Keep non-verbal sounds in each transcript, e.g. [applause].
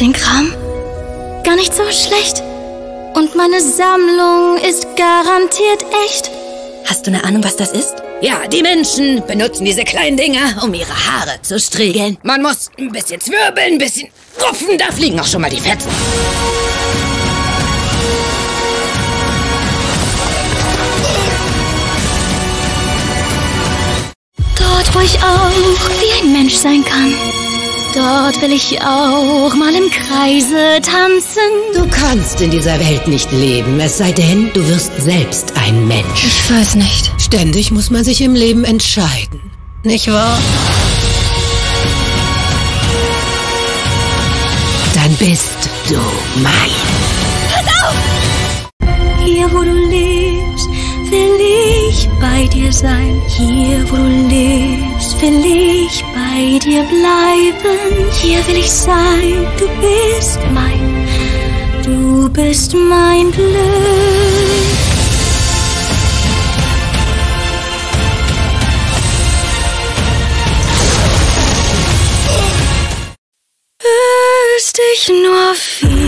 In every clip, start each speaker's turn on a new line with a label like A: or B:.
A: den Kram? Gar nicht so schlecht. Und meine Sammlung ist garantiert echt.
B: Hast du eine Ahnung, was das ist?
C: Ja, die Menschen benutzen diese kleinen Dinger, um ihre Haare zu striegeln. Man muss ein bisschen zwirbeln, ein bisschen rupfen, da fliegen auch schon mal die Fetzen.
A: Dort, wo ich auch wie ein Mensch sein kann. Dort will ich auch mal im Kreise tanzen.
D: Du kannst in dieser Welt nicht leben, es sei denn, du wirst selbst ein Mensch.
A: Ich weiß nicht.
D: Ständig muss man sich im Leben entscheiden, nicht wahr? Dann bist du mein.
A: Hier, wo du lebst, will ich bei dir sein. Hier, wo du lebst, will ich bei dir bleiben. Hier will ich sein, du bist mein, du bist mein Glück. Wüsste ich nur viel,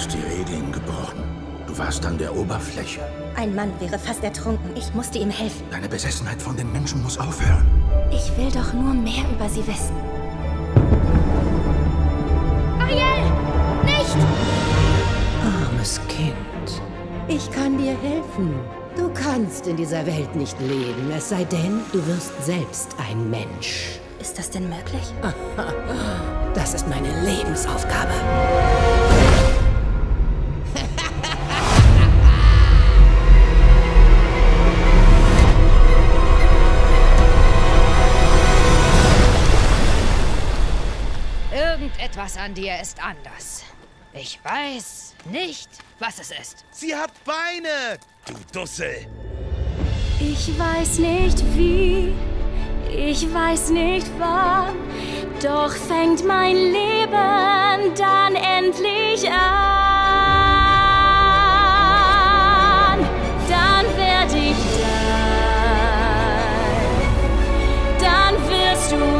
E: hast die Regeln gebrochen. Du warst an der Oberfläche.
B: Ein Mann wäre fast ertrunken. Ich musste ihm helfen.
E: Deine Besessenheit von den Menschen muss aufhören.
B: Ich will doch nur mehr über sie wissen.
A: Ariel! Nicht!
D: Armes Kind. Ich kann dir helfen. Du kannst in dieser Welt nicht leben, es sei denn, du wirst selbst ein Mensch.
B: Ist das denn möglich? [laughs]
D: Das ist meine Lebensaufgabe.
C: Irgendetwas an dir ist anders. Ich weiß nicht, was es ist.
F: Sie hat Beine, du Dussel.
A: Ich weiß nicht wie, ich weiß nicht wann, doch fängt mein Leben dann endlich an. Dann werde ich da, dann wirst du